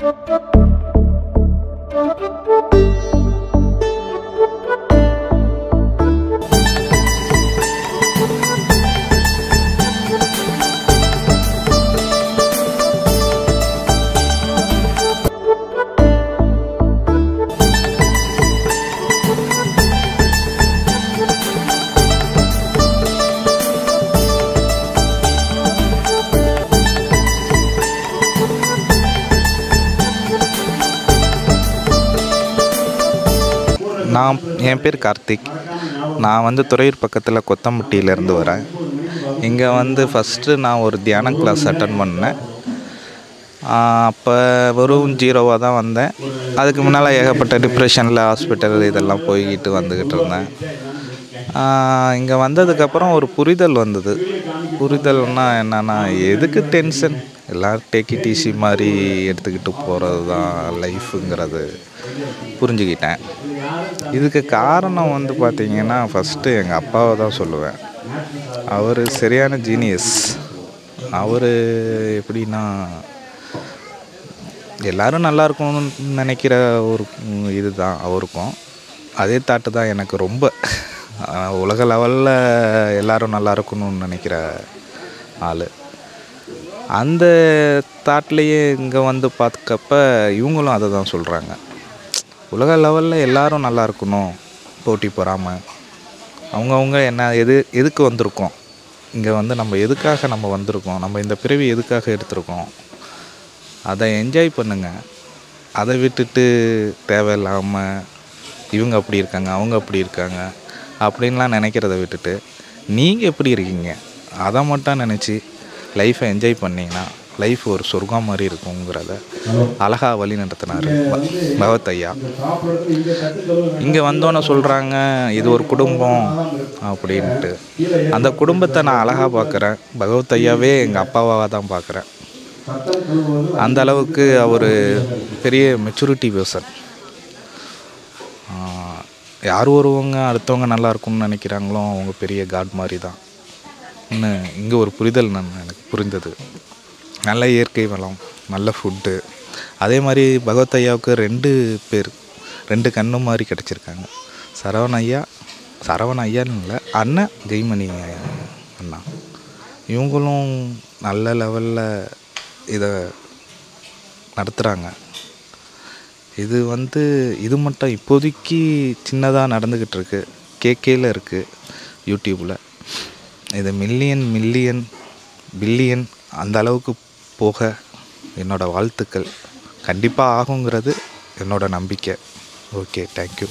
Thank you. நான் என் பேர் கார்த்திக். நான் வந்து துறையூர் பக்கத்தில் கொத்தம்பட்டியிலேருந்து வரேன். இங்கே வந்து ஃபஸ்ட்டு நான் ஒரு தியான கிளாஸ் அட்டன் பண்ணேன். அப்போ வெறும் ஜீரோவாக தான் வந்தேன். அதுக்கு முன்னால் ஏகப்பட்ட டிப்ரெஷனில் ஹாஸ்பிட்டல் இதெல்லாம் போய்கிட்டு வந்துக்கிட்டு இருந்தேன். இங்கே வந்ததுக்கப்புறம் ஒரு புரிதல் வந்தது. புரிதல்னா என்னன்னா எதுக்கு டென்ஷன் எல்லோரும் டேக்கி டிசி மாதிரி எடுத்துக்கிட்டு போகிறது தான் லைஃபுங்கிறது புரிஞ்சுக்கிட்டேன். இதுக்கு காரணம் வந்து பார்த்திங்கன்னா ஃபஸ்ட்டு எங்கள் அப்பாவை தான் சொல்லுவேன். அவர் சரியான ஜீனியஸ் அவர் எப்படின்னா எல்லோரும் நல்லா இருக்கணும்னு நினைக்கிற ஒரு இது தான் அவருக்கும். அதே தாட்டு தான் எனக்கு ரொம்ப. உலக லெவலில் எல்லாரும் நல்லா இருக்கணும்னு நினைக்கிற ஆள். அந்த தாட்லேயே இங்கே வந்து பார்க்கப்ப இவங்களும் அதை தான் சொல்கிறாங்க உலக லெவலில் எல்லாரும் நல்லா இருக்கணும் போட்டி பொறாமல் அவங்கவுங்க என்ன எது எதுக்கு வந்திருக்கோம்? இங்கே வந்து நம்ம எதுக்காக நம்ம வந்திருக்கோம்? நம்ம இந்த பிறவி எதுக்காக எடுத்திருக்கோம்? அதை என்ஜாய் பண்ணுங்கள் அதை விட்டுட்டு தேவையில்லாமல் இவங்க அப்படி இருக்காங்க அவங்க அப்படி இருக்காங்க. அப்படின்லாம் நினைக்கிறத விட்டுட்டு நீங்கள் எப்படி இருக்கீங்க? அதை மட்டும் நினச்சி லைஃப்பை என்ஜாய் பண்ணிங்கன்னா லைஃப் ஒரு சொர்க்கம் மாதிரி இருக்குங்கிறத அழகாக வழி நடத்தினார் பகவத் ஐயா. இங்கே வந்தோன்னே சொல்கிறாங்க இது ஒரு குடும்பம் அப்படின்ட்டு. அந்த குடும்பத்தை நான் அழகாக பார்க்குறேன் பகவத் ஐயாவே எங்கள் அப்பாவாக தான் பார்க்குறேன் அந்த அளவுக்கு அவர் பெரிய மெச்சூரிட்டி பர்சன் யார் ஒருவங்க அடுத்தவங்க நல்லா இருக்கும்னு நினைக்கிறாங்களோ அவங்க பெரிய காட் மாதிரி தான் இன்னும் இங்கே ஒரு புரிதல் நான் எனக்கு புரிந்தது. நல்ல இயற்கை வளம் நல்ல ஃபுட்டு அதே மாதிரி பகவத் ஐயாவுக்கு ரெண்டு பேர் ரெண்டு கண்ணு மாதிரி கிடச்சிருக்காங்க. சரவண ஐயா சரவண ஐயான்னு இல்லை அண்ணன் ஜெய்மணி அண்ணா. இவங்களும் நல்ல லெவலில் இதை நடத்துகிறாங்க இது வந்து இது மட்டும் இப்போதைக்கு சின்னதாக நடந்துக்கிட்டு இருக்கு கேகேல இருக்குது யூடியூப்பில் இது மில்லியன் மில்லியன் பில்லியன் அந்த அளவுக்கு போக என்னோடய வாழ்த்துக்கள். கண்டிப்பாக ஆகுங்கிறது என்னோடய நம்பிக்கை. Okay thank you